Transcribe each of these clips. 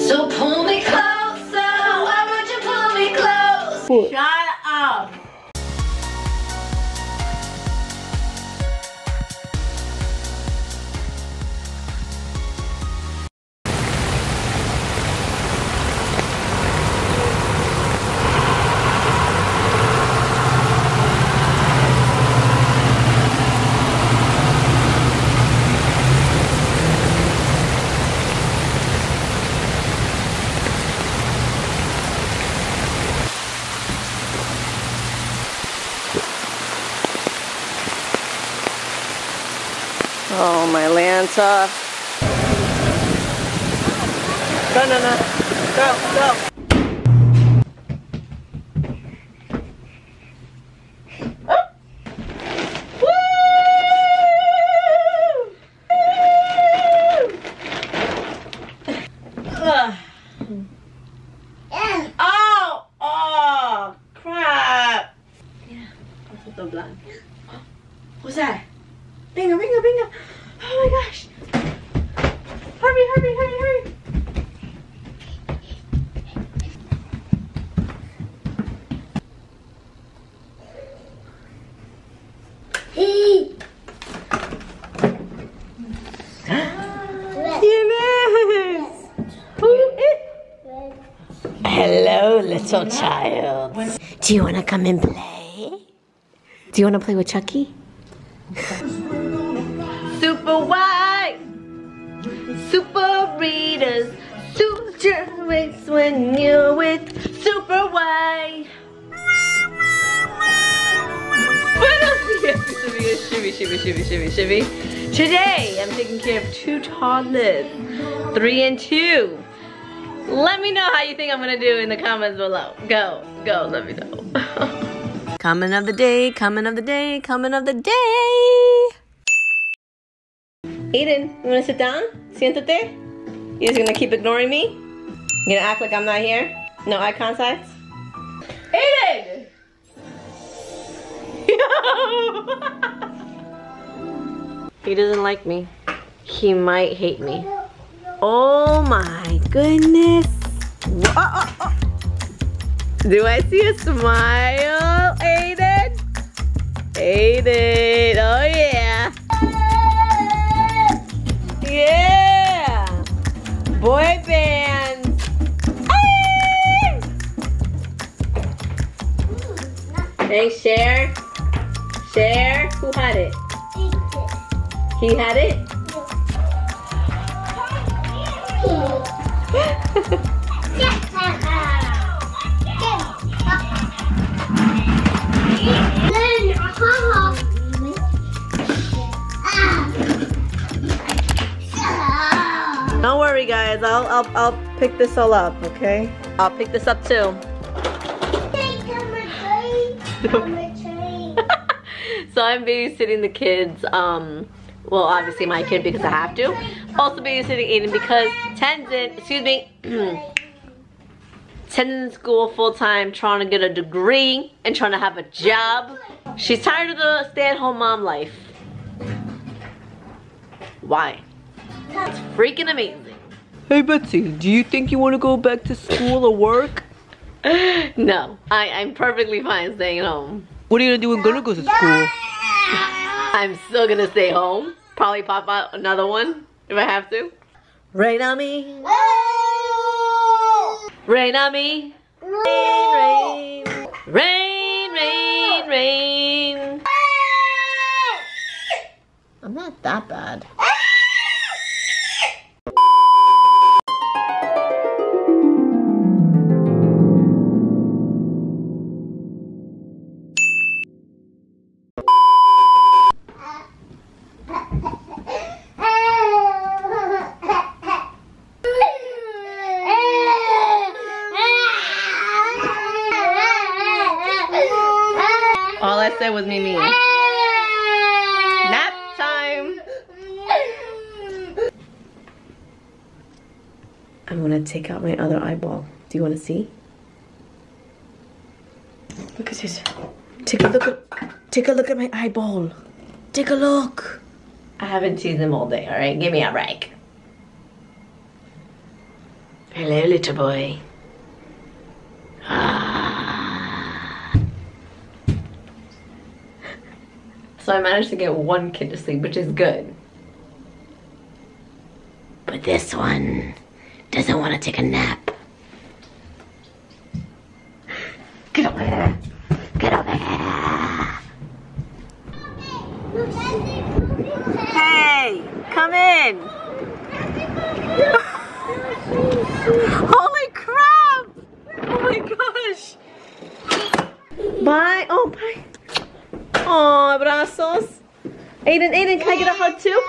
So pull me closer. Why would you pull me close? Shut my Lanta. Go, no, no. Go, go. Ugh. Oh, oh, crap. Yeah, what's the blood? What's that? Bingo, bingo, bingo. Oh my gosh. Hurry, hurry, hurry, hurry. Yes. Hello, little child. Do you want to come and play? Do you want to play with Chucky? Super white, super readers, super race when you're with super white. shimmy, shimmy, shimmy, shimmy, shimmy. Today, I'm taking care of two toddlers, three and two. Let me know how you think I'm gonna do in the comments below. Go, go, let me know. comment of the day, comment of the day, comment of the day. Aiden, you wanna sit down? Siéntate. You're just gonna keep ignoring me? You gonna act like I'm not here? No eye contact? Aiden! he doesn't like me. He might hate me. Oh my goodness. Oh, oh, oh. Do I see a smile, Aiden? Aiden, oh yeah. Yeah! Boy band. Hey! share. Cher. Cher, who had it? He had it? Don't worry, guys. I'll I'll I'll pick this all up. Okay? I'll pick this up too. so I'm babysitting the kids. Um, well, obviously my kid because I have to. Also babysitting Aiden because Tenzin, excuse me, Tenzin school full time, trying to get a degree and trying to have a job. She's tired of the stay-at-home mom life. Why? It's freaking amazing. Hey Betsy, do you think you want to go back to school or work? no, I, I'm perfectly fine staying home. What are you gonna do when gonna go to school? I'm still gonna stay home. Probably pop out another one if I have to. Rain on me. Rain on me. Rain, rain. Rain, rain, rain. I'm not that bad. I'm gonna take out my other eyeball. Do you wanna see? Look at it. Take a look at take a look at my eyeball. Take a look. I haven't seen them all day, alright? Give me a break. Hello, little boy. Ah. So I managed to get one kid to sleep, which is good. But this one doesn't want to take a nap. Get over here. Get over here. Hey, come in. Holy crap! Oh my gosh. Bye. Oh, bye. Oh, abrazos. Aiden, Aiden, can I get a hug too?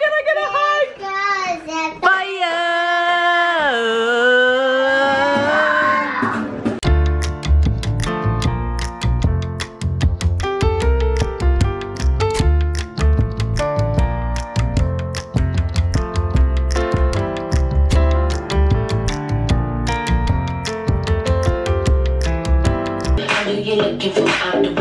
I got a hug. Bye. Are looking for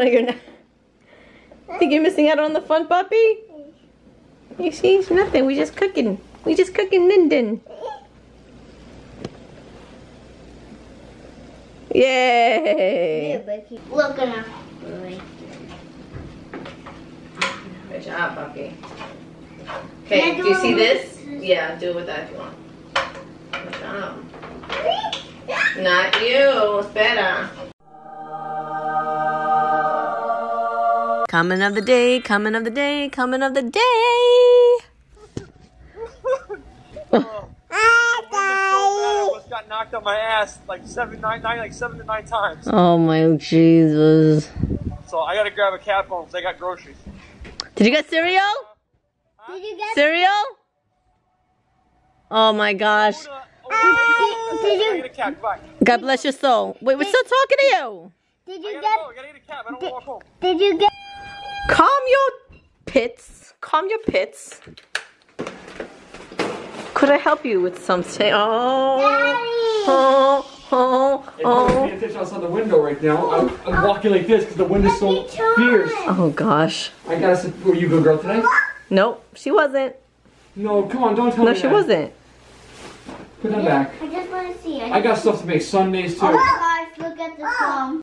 Go to your neck. Think you're missing out on the fun, puppy? You see, it's nothing. We just cooking. We just cooking Linden. Yay! Look at him. Good job, puppy. Can Okay, do do you see this? Yeah, do it with that if you want. Good job. Not you, espera. Coming of the day, coming of the day, coming of the day. I almost got knocked on my ass like seven, nine, nine, like seven to nine times. Oh my Jesus. So I gotta grab a cat phone because I got groceries. Did you get cereal? Did you get? Cereal? Oh my gosh. Did I you get a cat. Goodbye. God bless your soul. Wait, we're still talking to you. Did I you gotta get? go. I gotta get a cat. I don't wanna walk home. Did you get? Calm your pits. Calm your pits. Could I help you with something? Oh, oh, oh, oh. Pay attention outside the window right now. I'm, I'm walking like this because the wind is so fierce. Oh gosh. I gotta sit. Were you a good girl today? Nope, she wasn't. No, come on, don't tell No, me No, she that. wasn't. Put that back. I just want to see. I got stuff to make Sundays too. Oh my gosh! Look at the song.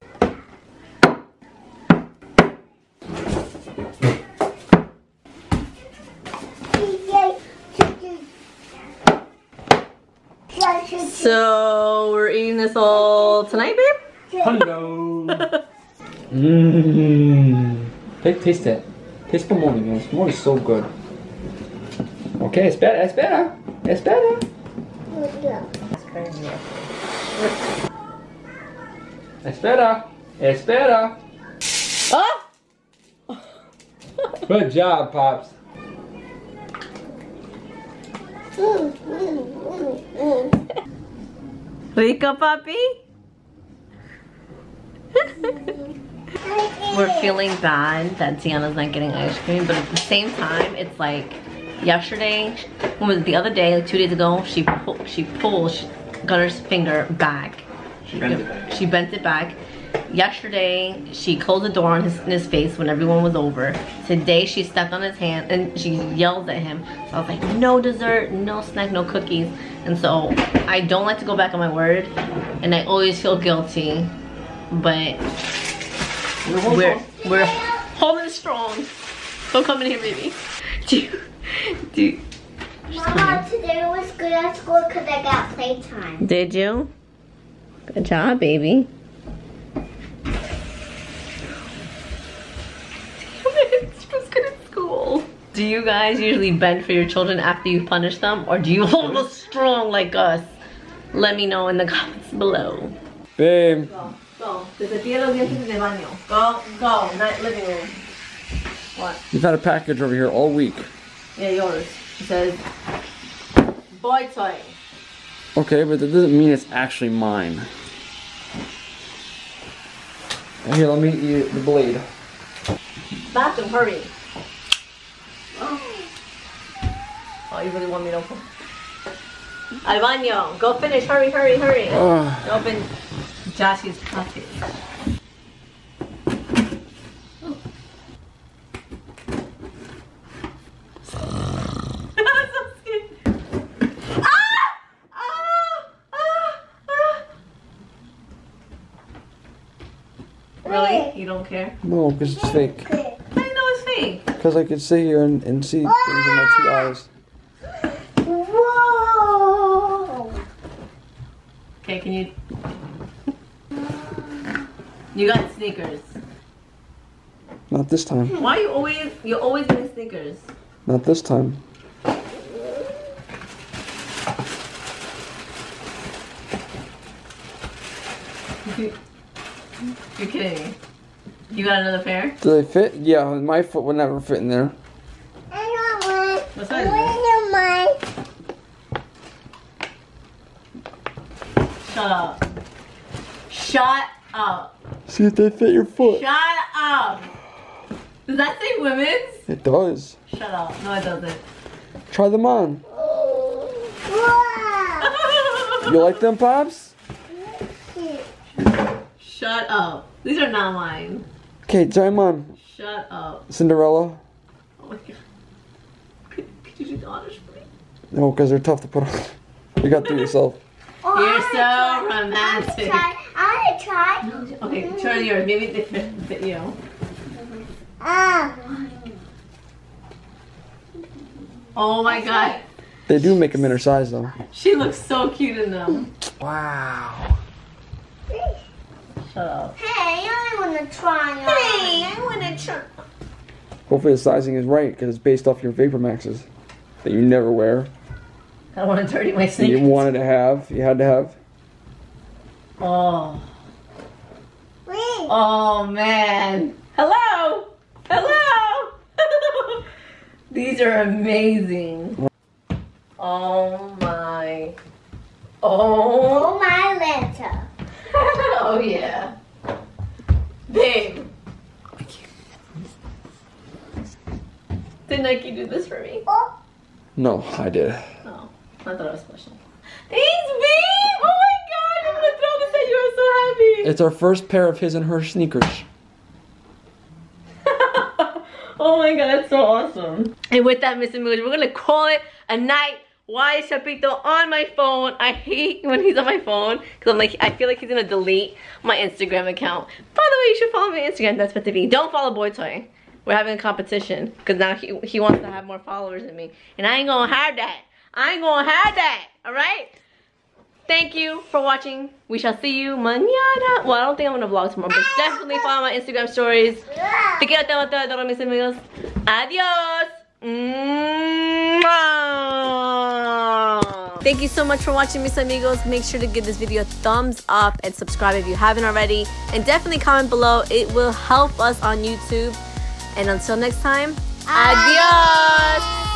So we're eating this all tonight, babe? Hello. Mmm. Taste, taste it. Taste pomoni, man. Pomoni is so good. Okay, it's better. It's better. It's better. It's better. It's better. Oh! Good job, pops. Rico, puppy? We're feeling bad that Ziana's not getting ice cream, but at the same time, it's like yesterday, when was it, the other day, like two days ago, she pull, she pulled Gunner's finger back. She bent it back. She bent it back. Yesterday, she closed the door on his, in his face when everyone was over. Today, she stepped on his hand and she yelled at him. So I was like, no dessert, no snack, no cookies. And so I don't like to go back on my word, and I always feel guilty. But we're we're holding strong. Don't come in here, baby. Do you, do you, Mama, today was good at school because I got playtime. did you? Good job, baby. She was good at school. Do you guys usually bend for your children after you punish them, or do you hold us strong like us? Let me know in the comments below. Babe. Go, go. Se cepilla los dientes en el baño. Go, go. Not living room. What? You've had a package over here all week. Yeah, yours. It says boy toy. Okay, but that doesn't mean it's actually mine. Here, let me eat the blade. Bathroom, hurry. Oh, you really want me to open? Al baño. Go finish. Hurry, hurry, hurry. Ugh. Open Josh's pocket. Ah! Ah! Really? You don't care? no, because it's fake. I know it's fake. Because I could sit here and, and see things in my two eyes. Whoa! Okay, can you? You got sneakers. Not this time. Why you always You're always getting sneakers? Not this time. You're kidding me. You got another pair? Do they fit? Yeah, my foot would never fit in there. I got one. What size is I it? want Shut up. Shut up. See if they fit your foot. Shut up. Does that say women's? It does. Shut up. No, it doesn't. Try them on. You like them, Pops? Shut up. These are not mine. Okay, try them on. Shut up. Cinderella. Oh my god. Could, could you do the honors for me? No, because they're tough to put on. You got to do it yourself. You're so romantic. Try. I want to try. Okay, try yours. Maybe they fit, fit you. Ah. Oh my god. They do make them in her size though. She looks so cute in them. Wow. Shut up. Hey, I want to try. Hey, I want to try. Hopefully the sizing is right because it's based off your Vapor Maxes that you never wear. I don't want to dirty my that sneakers. You wanted to have. You had to have. Oh. Wait. Oh man. Hello. Hello. These are amazing. Oh my. Oh. Oh my letter. oh yeah. Babe. Did Nike do this for me? Oh. No, I did. I thought it was special. Thanks, babe! Oh my god, I'm gonna throw this at you. I'm so happy. It's our first pair of his and her sneakers. oh my god, that's so awesome. And with that, Miss Amigos, we're gonna call it a night. Why is Chapito on my phone? I hate when he's on my phone because I'm like, I feel like he's gonna delete my Instagram account. By the way, you should follow me on Instagram. That's Betsy V. Don't follow Boy Toy. We're having a competition because now he, he wants to have more followers than me. And I ain't gonna have that. I ain't gonna have that. All right? Thank you for watching. We shall see you mañana. Well, I don't think I'm gonna vlog tomorrow, but definitely follow my Instagram stories. Te quiero, te amo, te adoro, mis amigos. Adios. Thank you so much for watching, mis amigos. Make sure to give this video a thumbs up and subscribe if you haven't already. And definitely comment below. It will help us on YouTube. And until next time, adios.